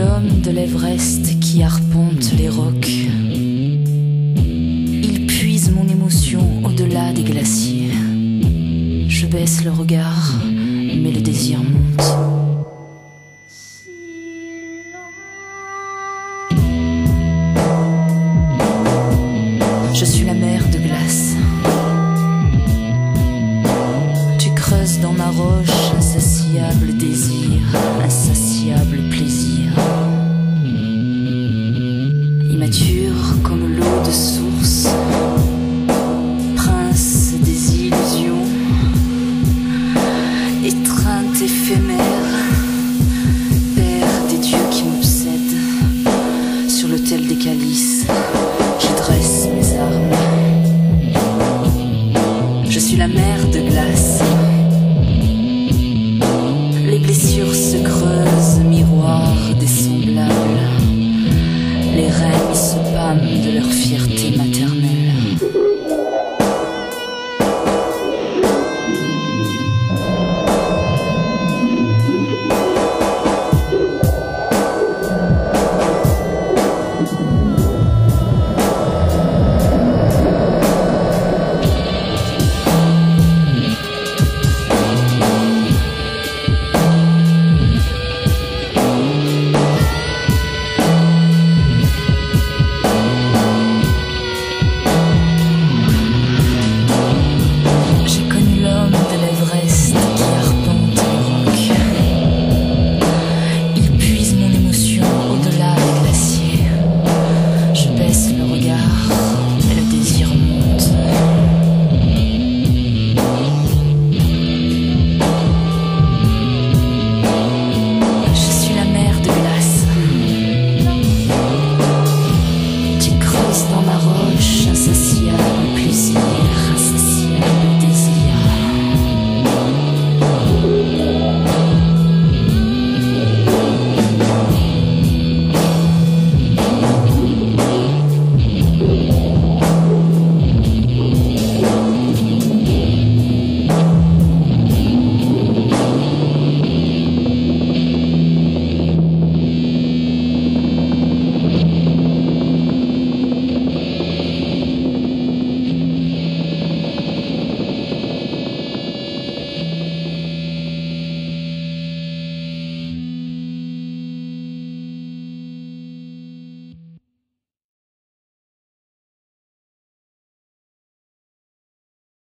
de l'Everest qui arpente les rocs. Il puise mon émotion au-delà des glaciers. Je baisse le regard, mais le désir monte. Je suis la mer de glace. Tu creuses dans ma roche insatiable désir, insatiable plaisir. Alice.